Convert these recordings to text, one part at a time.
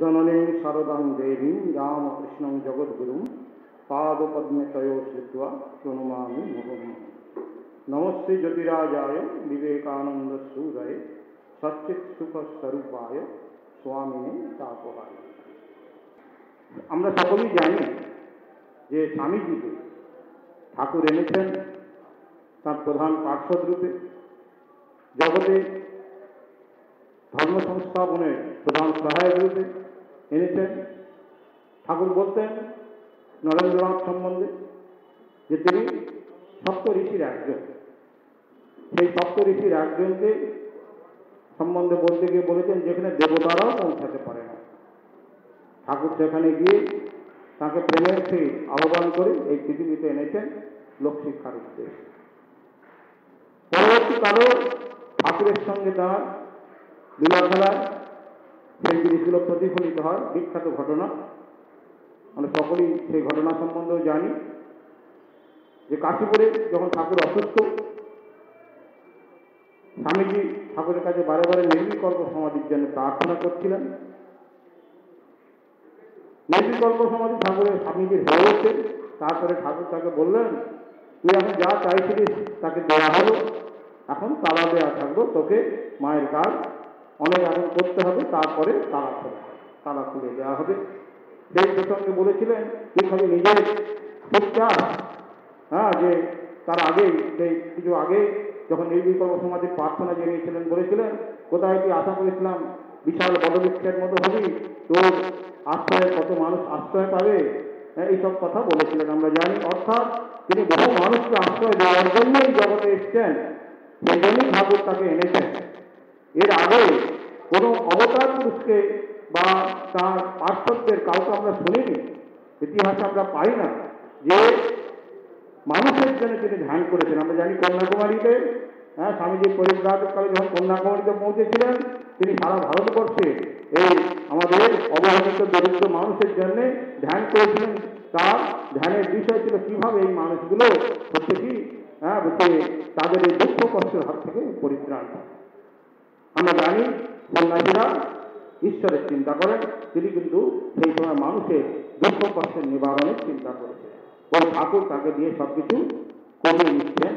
জননীং শারদাং দেবীং রামকৃষ্ণং জগদ্গুরুং পাদপদ্মে তয় শ্রুত্বা প্রণমামি মুহুর্মুহুঃ নমস্তে জ্যোতিরাজায় বিবেকানন্দ সুরয়ে সচ্চিৎ সুখ স্বরূপায় স্বামিনে তাপহায় আমরা সকলেই জানি যে স্বামীজিকে ঠাকুর এনেছেন তার প্রধান পার্শ্বদ রূপে জগতে ধর্ম সংস্থাপনের প্রধান সহায়ক রূপে এনেছেন। ঠাকুর বলতেন, নরেন্দ্রনাথ সম্বন্ধে যে তিনি সপ্ত ঋষির একজন। সেই সপ্ত ঋষির একজনকে সম্বন্ধে বলতে গিয়ে বলেছেন, যেখানে দেবতারাও পৌঁছাতে পারে না। ঠাকুর সেখানে গিয়ে তাকে প্রেমের সেই আহ্বান করে এই পৃথিবীতে এনেছেন লোকশিক্ষার উদ্দেশ্যে পরবর্তীকালেও ঠাকুরের সঙ্গে তার বিবাহ খেলায় সেই জিনিসগুলো প্রতিফলিত হয়, বিখ্যাত ঘটনা। আমরা সকলেই সেই ঘটনা সম্বন্ধেও জানি। যে কাশীপুরে যখন ঠাকুর অসুস্থ, স্বামীজি ঠাকুরের কাছে বারে বারে নির্বিকল্প সমাধির জন্য প্রার্থনা করছিলেন। নির্বিকল্প সমাধি ঠাকুরের স্বামীজির হয়ে ওঠে। তারপরে ঠাকুর তাকে বললেন, তুই এখন যা চাইছিলিস তাকে দেওয়া হলো। এখন তালা দেওয়া থাকব তোকে, মায়ের কাজ অনেক এখন করতে হবে, তারপরে তালা খোলা, তালা খুলে দেওয়া হবে। সেই প্রসঙ্গে বলেছিলেন তুই খালি নিজের ঠিক হ্যাঁ যে তার আগেই সেই কিছু আগে যখন নির্বিকল্প সমাজের প্রার্থনা জানিয়েছিলেন বলেছিলেন, কোথায় কি আশা করেছিলাম, বিশাল বদবৃক্ষের মতো হবি, তোর আশ্রয়ে কত মানুষ আশ্রয় পাবে? হ্যাঁ এইসব কথা বলেছিলেন, আমরা জানি। অর্থাৎ তিনি বহু মানুষকে আশ্রয় দেওয়ার জন্যই জগতে এসছেন, সেই জন্যই ঠাকুর তাকে এনেছেন। এর আগে কোনো অবতার পুরুষকে বা তার পার্শ্বদের কাউকে আমরা শুনিনি। ইতিহাসে আমরা পাই না যে মানুষের জন্য তিনি ধ্যান করেছেন। আমরা জানি কন্যাকুমারীতে হ্যাঁ স্বামীজির পরিব্রাজকালে যখন কন্যাকুমারীতে পৌঁছেছিলেন, তিনি সারা ভারতবর্ষে এই আমাদের অবহেলিত দরিদ্র মানুষের জন্য ধ্যান করেছিলেন। তার ধ্যানের বিষয় ছিল কীভাবে এই মানুষগুলো প্রত্যেকই হ্যাঁ যে তাদের এই দুঃখ কষ্টের হাত থেকে পরিত্রাণ পায়। আমরা জানি সন্ন্যাসীরা ঈশ্বরের চিন্তা করেন তিনি কিন্তু সেই সময় মানুষের দুঃখ কষ্টের নিবারণের চিন্তা করেছেন ওই ঠাকুর তাকে দিয়ে সবকিছু কমিয়ে নিচ্ছেন।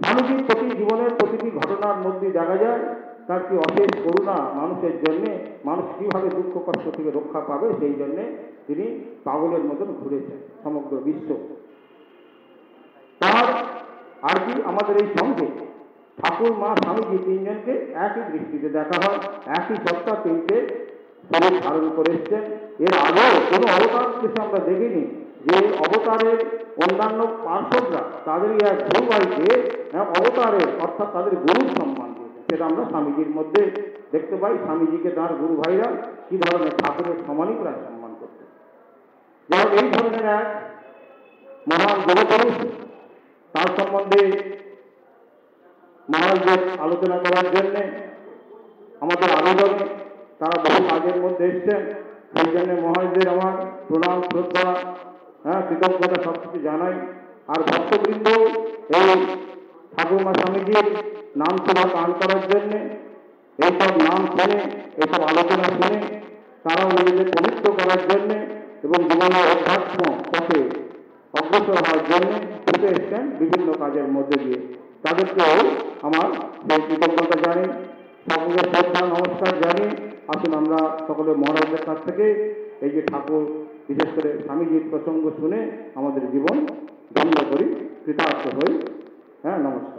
স্বামীজির প্রতি জীবনের প্রতিটি ঘটনার মধ্যে দেখা যায়, তার কি অশেষ করুণা মানুষের জন্যে, মানুষ কীভাবে দুঃখ কষ্ট থেকে রক্ষা পাবে, সেই জন্যে তিনি পাগলের মতন ঘুরেছেন সমগ্র বিশ্ব। তার আর কি আমাদের এই সঙ্গে ঠাকুর মা স্বামীজি তিনজনকে একই দৃষ্টিতে দেখা হয়, একই সত্তা তিনটে শরীর ধারণ করে এসছেন। এর আগেও কোনো অবতার কিছু আমরা দেখিনি, যে অবতারের অন্যান্য পার্শ্বদরা তাদেরই এক গুরুভাইকে অবতারের অর্থাৎ তাদের গুরুর সম্মান দিয়েছে। সেটা আমরা স্বামীজির মধ্যে দেখতে পাই। স্বামীজিকে তার গুরু ভাইরা কি ধরনের ঠাকুরের সমানই প্রায় সম্মান করতে যেমন এই ধরনের এক মহান গুরুপুরুষ, তার সম্বন্ধে মহারাজদের আলোচনা করার জন্যে আমাদের আবেদনে তারা বহু কাজের মধ্যে এসছেন। সেই জন্য মহারাজদের আমার প্রণাম, শ্রদ্ধা হ্যাঁ কৃতজ্ঞতা সব কিছু জানাই। আর ভক্তবৃন্দ এই ঠাকুরমা স্বামীজির নাম সভা পান করার জন্যে, এইসব নাম শুনে, এইসব আলোচনা শুনে, তারাও নিজেদের পবিত্র করার জন্যে এবং জীবনের অধ্যাত্ম পথে অগ্রসর হওয়ার জন্য ছুটে এসছেন বিভিন্ন কাজের মধ্যে দিয়ে। তাদেরকেও আমার সেই কৃতজ্ঞতা জানি সকলের শ্রদ্ধা, নমস্কার জানি। আসুন আমরা সকলে মহারাজের কাছ থেকে এই যে ঠাকুর, বিশেষ করে স্বামীজির প্রসঙ্গ শুনে আমাদের জীবন ধন্য করি, কৃতার্থ হই। হ্যাঁ নমস্কার।